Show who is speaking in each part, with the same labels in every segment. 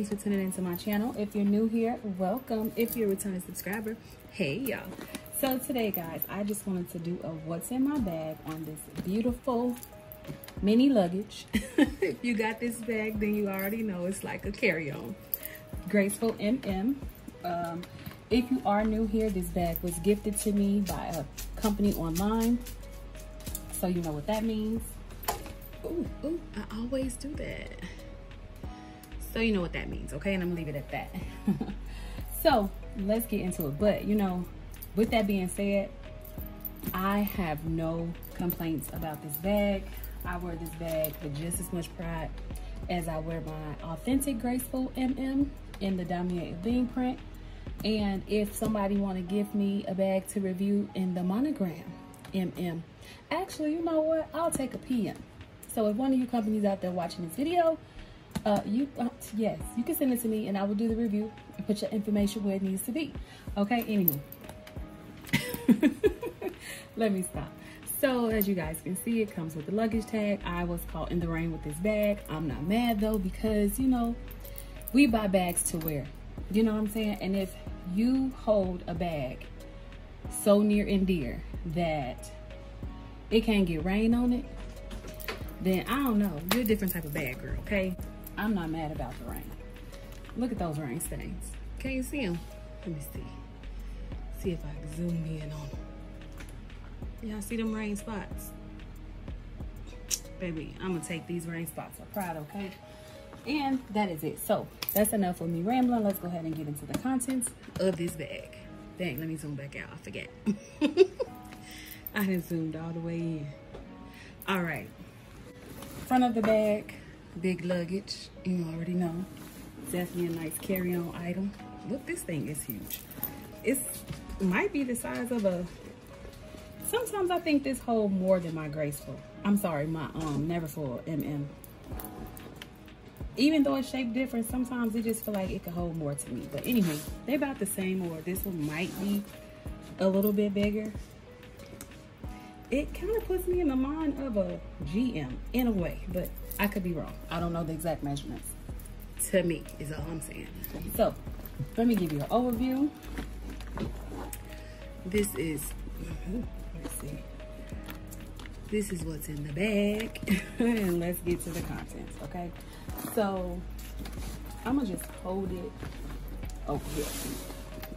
Speaker 1: Thanks for tuning into my channel. If you're new here, welcome. If you're a returning subscriber, hey y'all. So today, guys, I just wanted to do a what's in my bag on this beautiful mini luggage. if you got this bag, then you already know it's like a carry-on. Graceful MM. Um, if you are new here, this bag was gifted to me by a company online. So you know what that means. Ooh, ooh, I always do that. So you know what that means, okay? And I'm gonna leave it at that. so let's get into it. But you know, with that being said, I have no complaints about this bag. I wear this bag with just as much pride as I wear my authentic graceful MM in the Damier Ebene print. And if somebody want to give me a bag to review in the monogram MM, actually, you know what? I'll take a PM. So if one of you companies out there watching this video, uh, you uh, yes, you can send it to me and I will do the review and put your information where it needs to be. Okay, anyway. Let me stop. So as you guys can see, it comes with the luggage tag. I was caught in the rain with this bag. I'm not mad though because, you know, we buy bags to wear. You know what I'm saying? And if you hold a bag so near and dear that it can't get rain on it, then I don't know. You're a different type of bag girl, okay? I'm not mad about the rain. Look at those rain stains. Can you see them? Let me see. See if I can zoom in on them. Y'all see them rain spots? Baby, I'm gonna take these rain spots for pride, okay? And that is it. So that's enough of me rambling. Let's go ahead and get into the contents of this bag. Dang, let me zoom back out. I forget. I done zoomed all the way in. All right. Front of the bag, big luggage. You already know. Definitely a nice carry-on item. Look, this thing is huge. It's might be the size of a sometimes I think this hold more than my graceful. I'm sorry, my um Neverfull MM. Even though it's shaped different, sometimes it just feel like it could hold more to me. But anyway, they're about the same or this one might be a little bit bigger. It kind of puts me in the mind of a GM in a way, but I could be wrong. I don't know the exact measurements. To me is all I'm saying. So let me give you an overview. This is, let's see. This is what's in the bag. and let's get to the contents, okay? So I'm gonna just hold it over here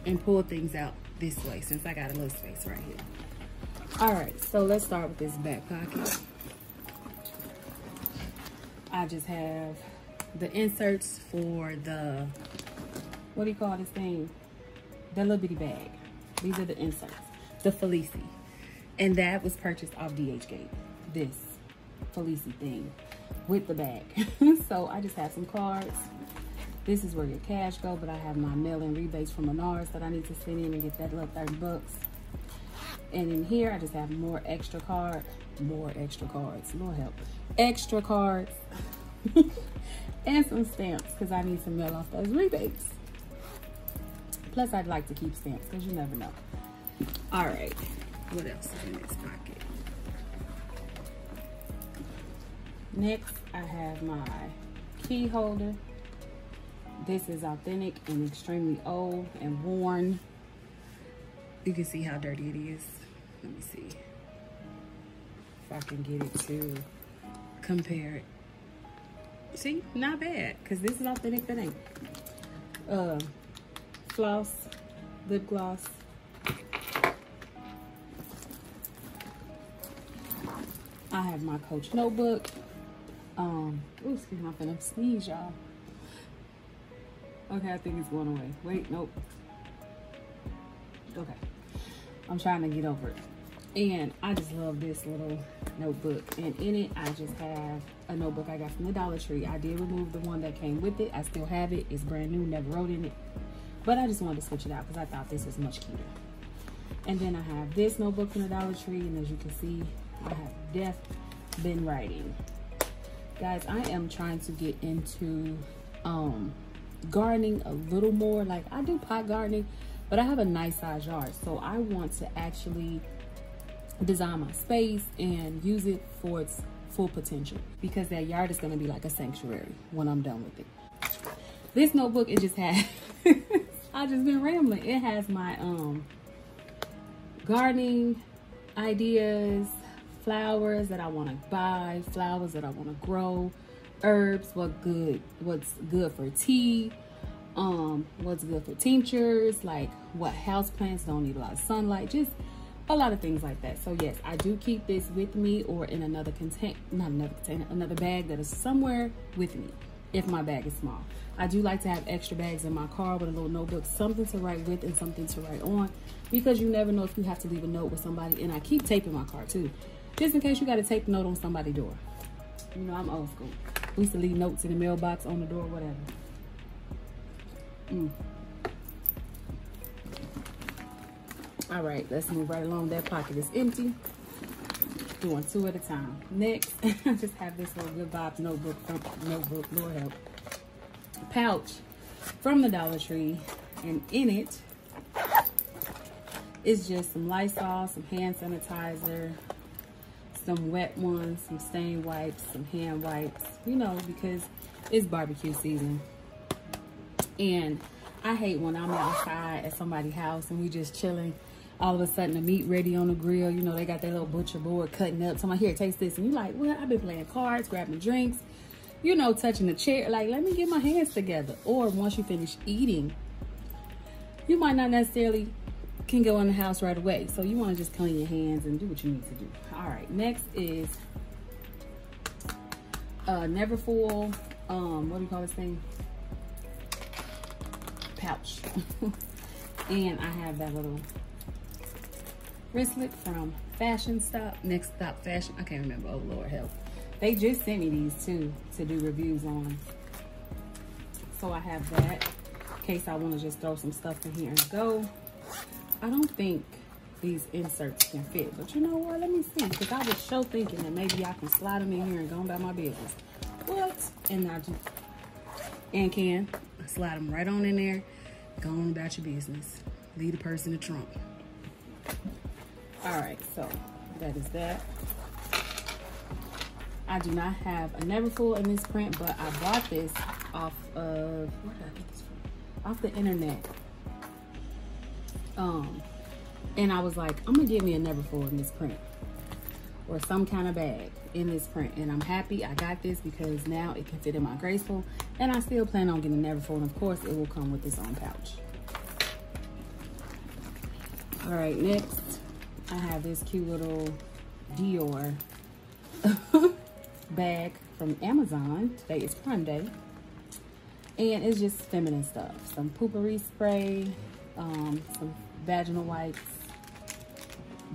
Speaker 1: and pull things out this way since I got a little space right here. All right, so let's start with this back pocket. I just have the inserts for the, what do you call this thing? The little bitty bag. These are the inserts, the Félicie. And that was purchased off DHgate, this Félicie thing with the bag. so I just have some cards. This is where your cash go, but I have my mail-in rebates from Menards that I need to send in and get that little 30 bucks. And in here, I just have more extra cards. more extra cards, Lord help, extra cards, and some stamps because I need to mail off those rebates. Plus, I'd like to keep stamps because you never know. All right, what else is in this pocket? Next, I have my key holder. This is authentic and extremely old and worn. You can see how dirty it is. Let me see if I can get it to compare it. See, not bad, because this is authentic, that ain't. Uh, floss, lip gloss. I have my Coach notebook. Um, ooh, excuse me, I'm finna sneeze, y'all. Okay, I think it's going away. Wait, nope. Okay. I'm trying to get over it. And I just love this little notebook. And in it, I just have a notebook I got from the Dollar Tree. I did remove the one that came with it. I still have it. It's brand new, never wrote in it. But I just wanted to switch it out because I thought this was much cuter. And then I have this notebook from the Dollar Tree. And as you can see, I have def been writing. Guys, I am trying to get into um, gardening a little more. Like I do pot gardening, but I have a nice size yard. So I want to actually design my space and use it for its full potential because that yard is going to be like a sanctuary when I'm done with it. This notebook, it just has, I just been rambling. It has my um gardening ideas, flowers that I want to buy, flowers that I want to grow, herbs, what good, what's good for tea, um, what's good for tinctures, like what house plants don't need a lot of sunlight, just a lot of things like that. So yes, I do keep this with me or in another contain, not another container, another bag that is somewhere with me if my bag is small. I do like to have extra bags in my car with a little notebook, something to write with and something to write on because you never know if you have to leave a note with somebody. And I keep taping my car too, just in case you got to tape note on somebody's door. You know, I'm old school. We used to leave notes in the mailbox, on the door, whatever. Mm. All right, let's move right along. That pocket is empty. Doing two at a time. Next, I just have this little Good Vibes notebook, notebook, Lord help, pouch from the Dollar Tree. And in it is just some Lysol, some hand sanitizer, some wet ones, some stain wipes, some hand wipes, you know, because it's barbecue season. And I hate when I'm outside at somebody's house and we just chilling. All of a sudden, the meat ready on the grill. You know, they got their little butcher board cutting up. Somebody, here, taste this. And you're like, well, I've been playing cards, grabbing drinks, you know, touching the chair. Like, let me get my hands together. Or once you finish eating, you might not necessarily can go in the house right away. So you want to just clean your hands and do what you need to do. All right, next is uh, Neverfull, um, what do you call this thing? Pouch. and I have that little wristlet from Fashion Stop, Next Stop Fashion. I can't remember, oh Lord help. They just sent me these too to do reviews on. So I have that in case I want to just throw some stuff in here and go. I don't think these inserts can fit, but you know what? Let me see, because I was so thinking that maybe I can slide them in here and go about my business. What? And I just, and can slide them right on in there, go on about your business. Leave the person to trunk. All right, so that is that. I do not have a Neverfull in this print, but I bought this off of, where did I get this from? Off the internet um, and I was like, I'm gonna get me a Neverfull in this print or some kind of bag in this print. And I'm happy I got this because now it can fit in my Graceful. And I still plan on getting a Neverfull. And of course, it will come with its own pouch. All right, next, I have this cute little Dior bag from Amazon. Today is Prime Day. And it's just feminine stuff. Some Poo-Pourri spray, um, some vaginal wipes,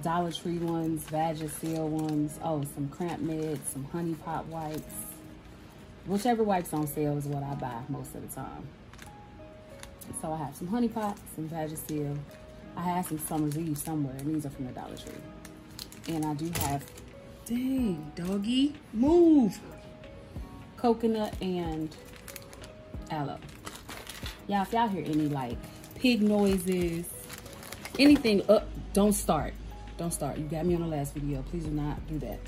Speaker 1: Dollar Tree ones, Vagisil ones, oh, some cramp meds, some honey pot wipes. Whichever wipes on sale is what I buy most of the time. So I have some honey pot, some Vagisil. I have some Summer's Eve somewhere, and these are from the Dollar Tree. And I do have, dang, doggy, move! Coconut and aloe. Y'all, if y'all hear any like pig noises, anything up, don't start. Don't start. You got me on the last video. Please do not do that.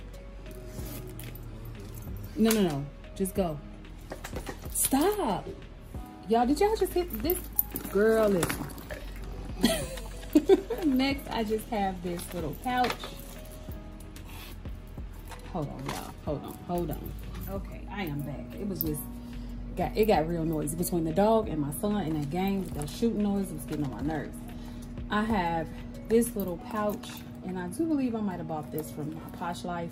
Speaker 1: No, no, no. Just go. Stop. Y'all, did y'all just hit this? Girl, listen. Next, I just have this little pouch. Hold on, y'all. Hold on. Hold on. Okay, I am back. It was just got it got real noisy between the dog and my son and that game. With that shooting noise It was getting on my nerves. I have this little pouch, and I do believe I might have bought this from my Posh Life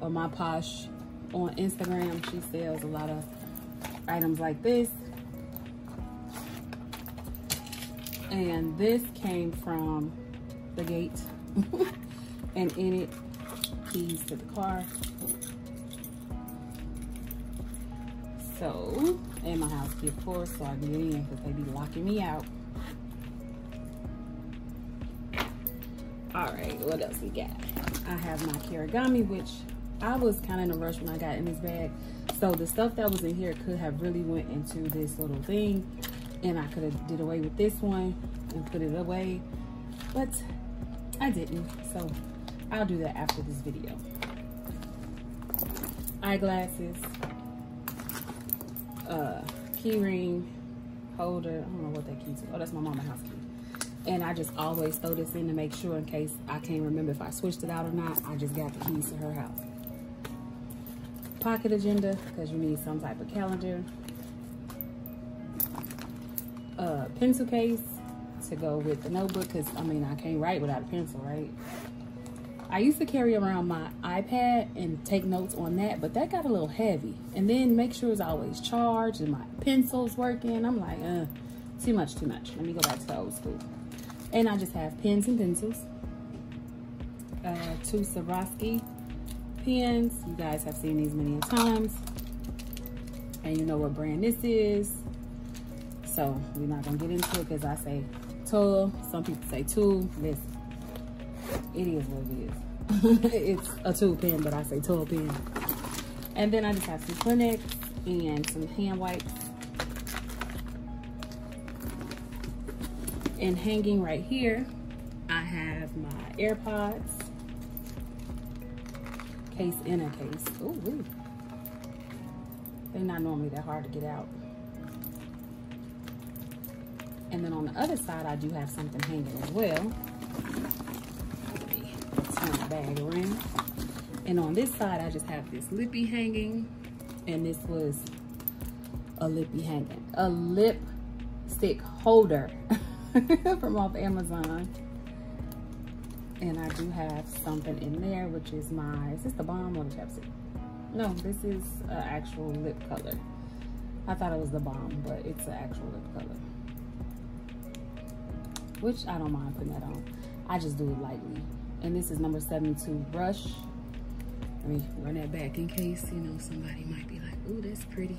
Speaker 1: or my Posh on Instagram. She sells a lot of items like this. And this came from the gate. and in it, keys to the car. So, and my house key, of course, so I get in because they be locking me out. All right, what else we got? I have my Karigami, which I was kind of in a rush when I got in this bag. So the stuff that was in here could have really went into this little thing. And I could have did away with this one and put it away. But I didn't. So I'll do that after this video. Eyeglasses. Uh, key ring holder. I don't know what that key is. Oh, that's my mama house key. And I just always throw this in to make sure in case I can't remember if I switched it out or not. I just got the keys to her house. Pocket agenda, because you need some type of calendar. Pencil case to go with the notebook, because I mean, I can't write without a pencil, right? I used to carry around my iPad and take notes on that, but that got a little heavy. And then make sure it's always charged and my pencil's working. I'm like, uh, too much, too much. Let me go back to the old school. And I just have pens and pencils. Uh, two Swarovski pens. You guys have seen these many times. And you know what brand this is. So we're not gonna get into it because I say Tull. Some people say Tool. Listen, it is what it is. it's a tool pen, but I say tool pen. And then I just have some Kleenex and some hand wipes. And hanging right here, I have my AirPods. Case in a case. Ooh, they're not normally that hard to get out. And then on the other side, I do have something hanging as well turn the bag around. And on this side, I just have this lippy hanging. And this was a lippy hanging. A lipstick holder from off Amazon. And I do have something in there, which is my, is this the balm or the chapstick? No, this is an actual lip color. I thought it was the balm, but it's an actual lip color. Which I don't mind putting that on. I just do it lightly. And this is number 72 brush. Let me run that back in case you know somebody might be like ooh, that's pretty.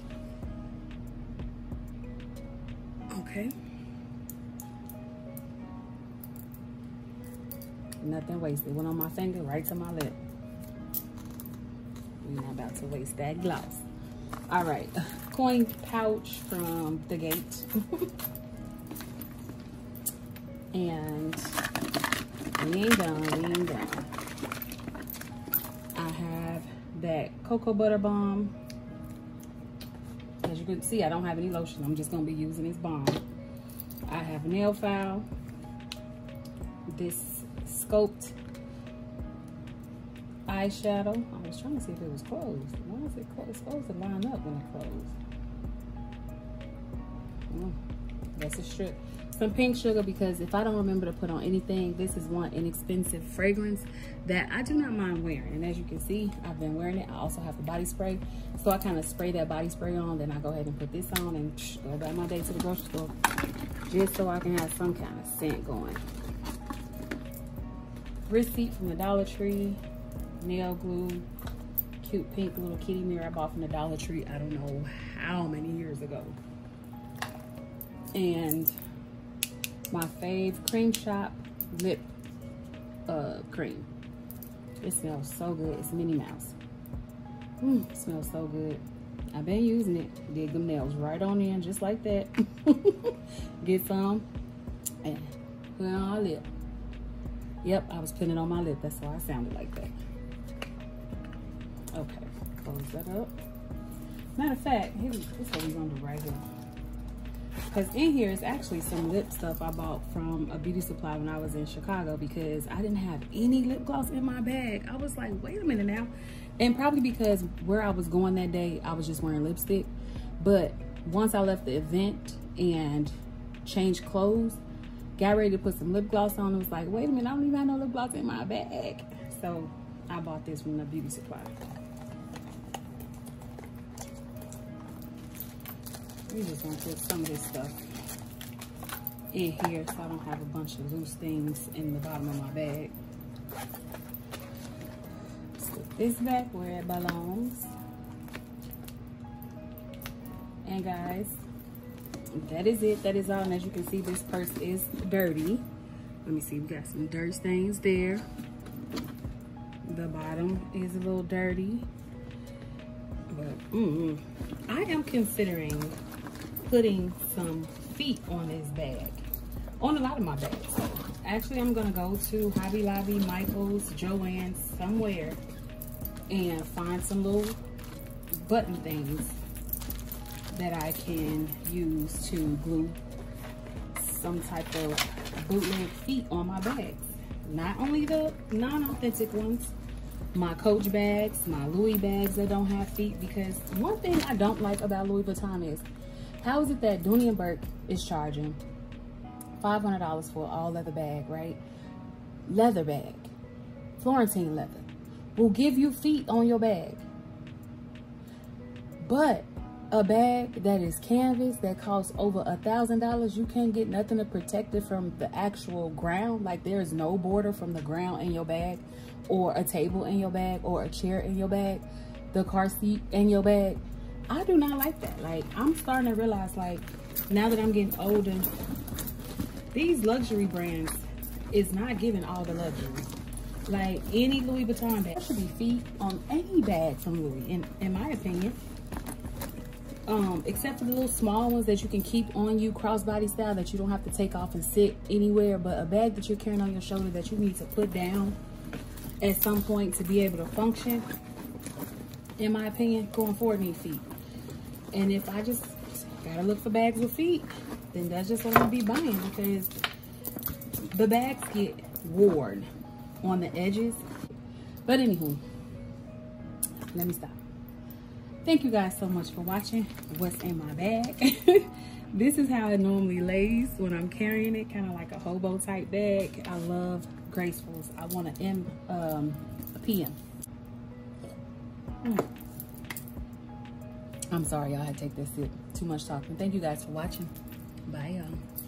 Speaker 1: Okay. Nothing wasted. Went on my finger right to my lip. We're not about to waste that gloss. All right. Coin pouch from the gate and lean down, lean down. I have that cocoa butter balm. As you can see, I don't have any lotion. I'm just gonna be using this balm. I have nail file. This scoped eyeshadow. I was trying to see if it was closed. Why is it closed? It's supposed to line up when it closed. Mm, that's a strip some pink sugar because if I don't remember to put on anything, this is one inexpensive fragrance that I do not mind wearing. And as you can see, I've been wearing it. I also have the body spray. So I kind of spray that body spray on, then I go ahead and put this on and go about my day to the grocery store just so I can have some kind of scent going. Receipt from the Dollar Tree, nail glue, cute pink little kitty mirror I bought from the Dollar Tree. I don't know how many years ago. And my fave Crème Shop lip uh, cream. It smells so good. It's Minnie Mouse. Mm, smells so good. I've been using it. Dig them nails right on in just like that. Get some and put on my lip. Yep, I was putting it on my lip. That's why I sounded like that. Okay, close that up. Matter of fact, here's, what we're gonna do right here. Because in here is actually some lip stuff I bought from a beauty supply when I was in Chicago because I didn't have any lip gloss in my bag. I was like, wait a minute now. And probably because where I was going that day, I was just wearing lipstick. But once I left the event and changed clothes, got ready to put some lip gloss on, I was like, wait a minute, I don't even have no lip gloss in my bag. So I bought this from the beauty supply. We just gonna put some of this stuff in here so I don't have a bunch of loose things in the bottom of my bag. Let's put this back where it belongs. And guys, that is it. That is all. And as you can see, this purse is dirty. Let me see. We got some dirt stains there. The bottom is a little dirty. But mm. I am considering putting some feet on this bag. On a lot of my bags. Actually, I'm gonna go to Hobby Lobby, Michael's, Joann's, somewhere, and find some little button things that I can use to glue some type of bootleg feet on my bags. Not only the non-authentic ones, my Coach bags, my Louis bags that don't have feet. Because one thing I don't like about Louis Vuitton is, how is it that Dooney & Bourke is charging $500 for all leather bag, right? Leather bag, Florentine leather, will give you feet on your bag. But a bag that is canvas that costs over a thousand dollars you can't get nothing to protect it from the actual ground like there is no border from the ground in your bag or a table in your bag or a chair in your bag the car seat in your bag i do not like that. Like i'm starting to realize like now that i'm getting older these luxury brands is not giving all the luxury. Like any louis vuitton bag. Should be feet on any bag from louis in in my opinion. Um, except for the little small ones that you can keep on you crossbody style that you don't have to take off and sit anywhere but a bag that you're carrying on your shoulder that you need to put down at some point to be able to function in my opinion going forward need feet and if I just gotta look for bags with feet then that's just what I'm gonna be buying because the bags get worn on the edges. But anywho let me stop. Thank you guys so much for watching what's in my bag. This is how it normally lays when i'm carrying it kind of like a hobo type bag. I love gracefuls. I want to m um a pm mm. I'm sorry y'all had to take this sip. Too much talking. Thank you guys for watching. Bye y'all